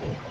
people.